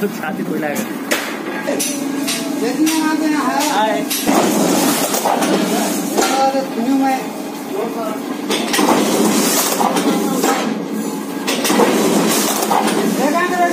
तो छाती पे है हाय। मैं देखा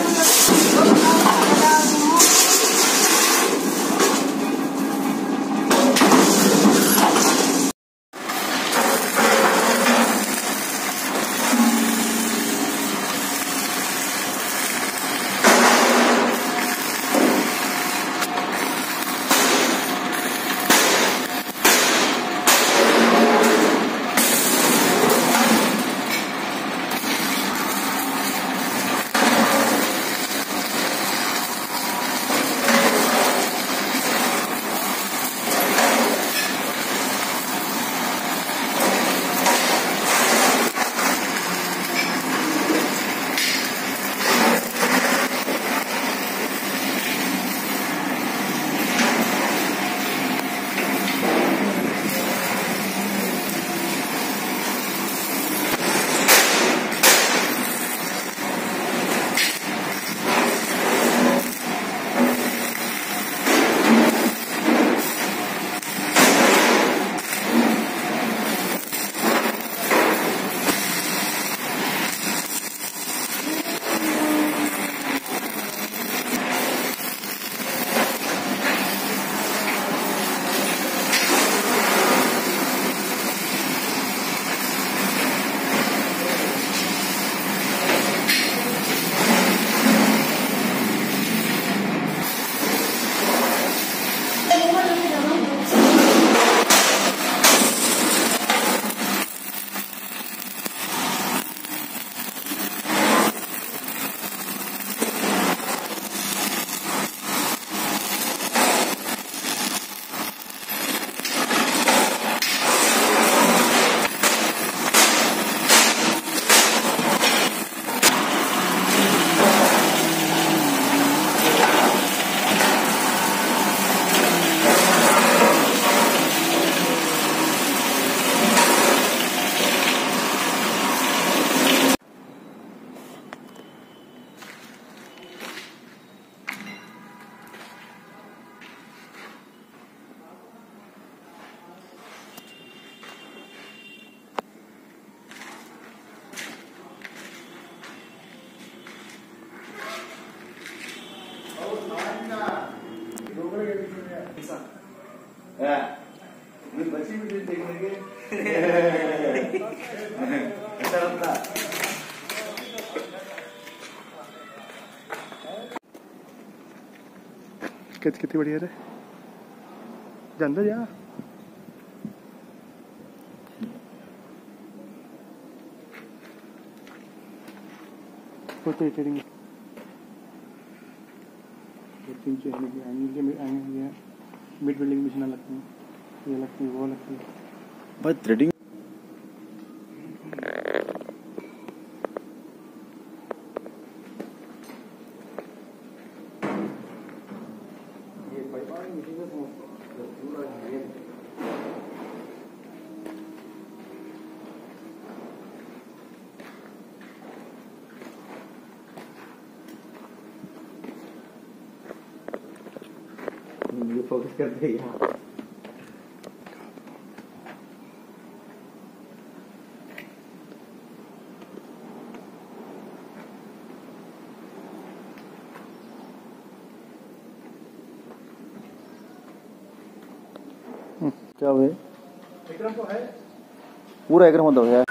मेरे बच्ची भी देखने के ऐसा होता कित, कितनी बढ़िया रे? जानते जा तीन चीज़ लगी एंगल के एंगल ये मिड बिल्डिंग मशीन लगती है। ये लगती है वो लगती है। भाई थ्रेडिंग ये फोकस करते हैं यहाँ क्या हुए तो है। पूरा एक मतलब है